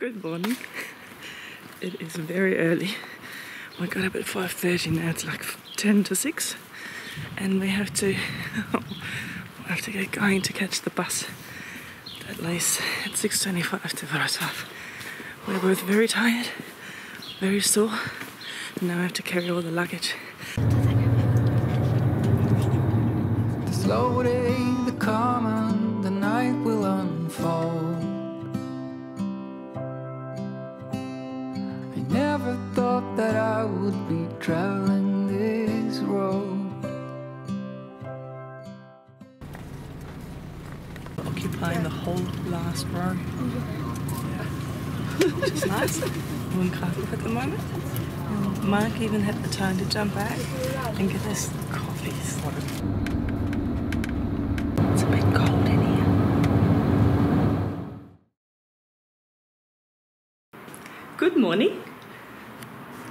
Good morning. It is very early. We got up at 5.30 now, it's like 10 to 6. And we have to we have to get going to catch the bus that leaves at 6.25 to Wrocław. We're both very tired, very sore. And now I have to carry all the luggage. The slow day, the be traveling this road. Occupying the whole last row. Which is nice. We're in Krakow at the moment. And Mark even had the time to jump back and get us coffees. It's a bit cold in here. Good morning.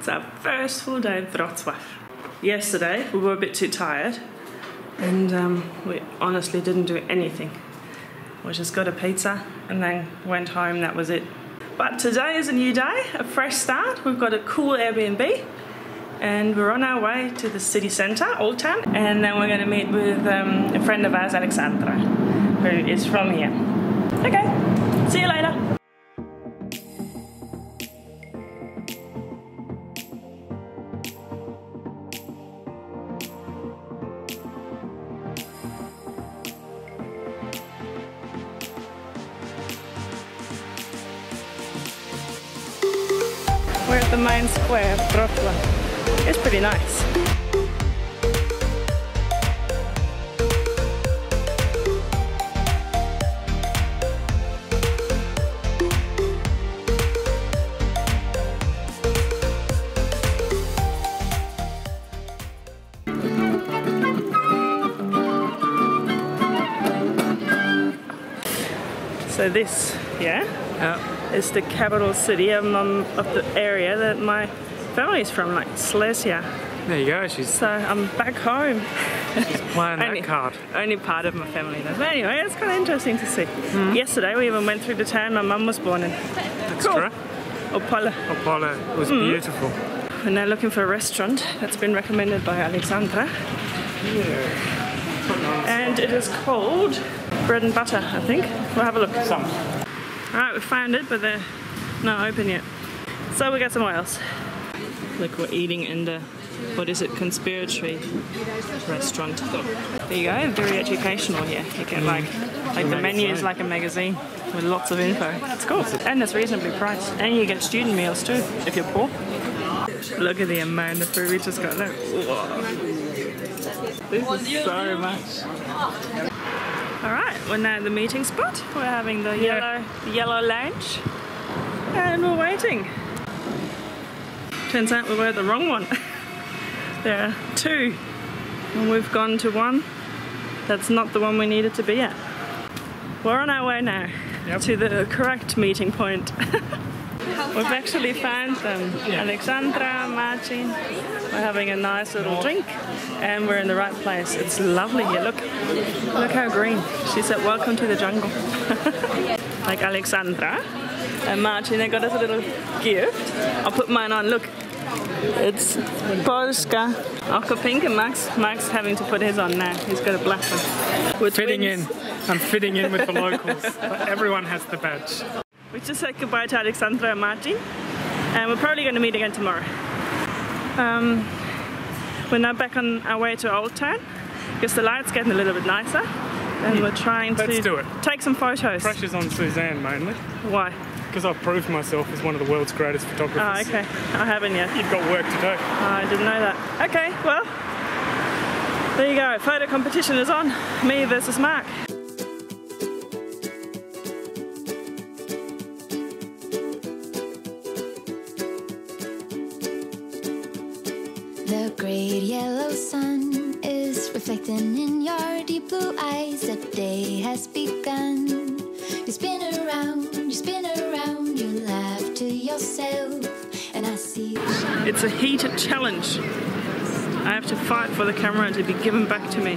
Our first full day in Wrocław. Yesterday we were a bit too tired and um, we honestly didn't do anything. We just got a pizza and then went home, that was it. But today is a new day, a fresh start. We've got a cool Airbnb and we're on our way to the city centre, Old Town, and then we're going to meet with um, a friend of ours, Aleksandra, who is from here. Okay, see you later. At the main square of. It's pretty nice. So this, yeah, Yeah. Is the capital city of, of the area that my family is from, like Silesia. There you go. She's So I'm back home. playing Only- that card. Only part of my family though. But anyway, it's kind of interesting to see. Hmm? Yesterday we even went through the town my mum was born in. That's Cool. correct. Opole. Apollo it was hmm. beautiful. We're now looking for a restaurant that's been recommended by Aleksandra. Yeah. And it is called Bread and Butter, I think. We'll have a look. Some. Alright, we found it, but they're not open yet. So we got somewhere else. Look, we're eating in the, what is it, conspiratory restaurant. There you go, very educational here. You get like, like the menu is like a magazine with lots of info. It's cool. And it's reasonably priced. And you get student meals too, if you're poor. Look at the amount of food we just got. Look. Whoa. This is so much. All right, we're now at the meeting spot. We're having the yellow, yellow lounge, and we're waiting. Turns out we were at the wrong one. there are two, and we've gone to one that's not the one we needed to be at. We're on our way now Yep. to the correct meeting point. We've actually found them. Aleksandra, Marcin. We're having a nice little drink and we're in the right place. It's lovely here. Look, look how green. She said, welcome to the jungle. like Aleksandra and Marcin, they got us a little gift. I'll put mine on. Look, it's Polska. Aqua pink and Max. Max having to put his on now. He's got a black one. We're Fitting in. I'm fitting in with the locals. Everyone has the badge. We just said goodbye to Aleksandra and Marcin, and we're probably going to meet again tomorrow. Um, we're now back on our way to Old Town because the light's getting a little bit nicer, and we're trying Let's to do it. take some photos. Pressure's on Suzanne mainly Why? because I've proved myself as one of the world's greatest photographers. Oh, okay. I haven't yet. You've got work to do. I didn't know that. Okay, well, there you go. Photo competition is on. Me versus Mark. The great yellow sun is reflecting in your deep blue eyes. The day has begun. You spin around, you spin around, you laugh to yourself, and I see. It's a heated challenge. I have to fight for the camera to be given back to me.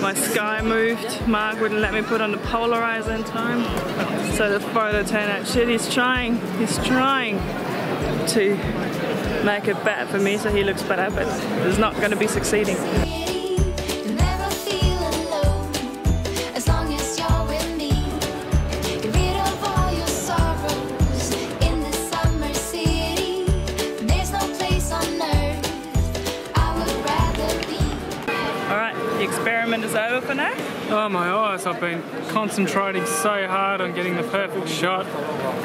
My sky moved. Mark wouldn't let me put on the polarizer in time. So the photo turned out shit. He's trying, he's trying to make it better for me so he looks better, but it's not going to be succeeding. Oh my eyes, I've been concentrating so hard on getting the perfect shot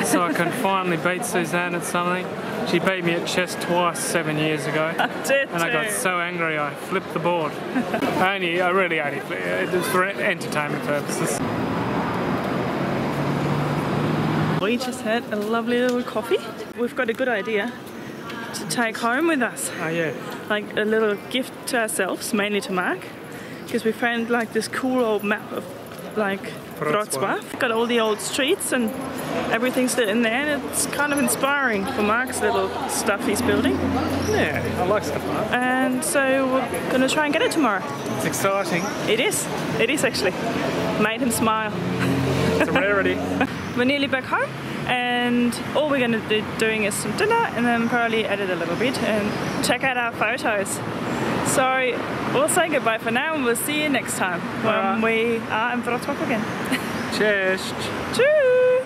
so I can finally beat Suzanne at something. She beat me at chess twice seven years ago. Did And I got so angry I flipped the board. I only, I really only, uh, it was for entertainment purposes. We just had a lovely little coffee. We've got a good idea to take home with us. Oh yeah. like a little gift to ourselves, mainly to Mark, because we found like this cool old map of like Wrocław. Wrocław. Got all the old streets and everything's still in there, and it's kind of inspiring for Mark's little stuff he's building. Yeah, I like stuff like that. And so we're gonna try and get it tomorrow. It's exciting. It is, it is actually. Made him smile. It's a rarity. We're nearly back home, and all we're gonna be doing is some dinner and then probably edit a little bit and check out our photos. So we'll say goodbye for now, and we'll see you next time when Alright. we are in Wrocław again. Cheers. Tschüss!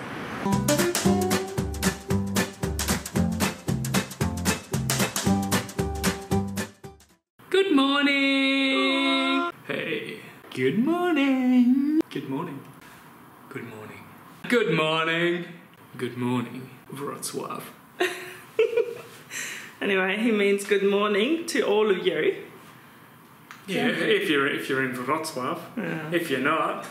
Good morning. Hey. Good morning. Good morning. Good morning. Good morning. Good morning, Wrocław. Anyway, he means good morning to all of you. Yeah, if you're if you're in Wrocław. If you're not,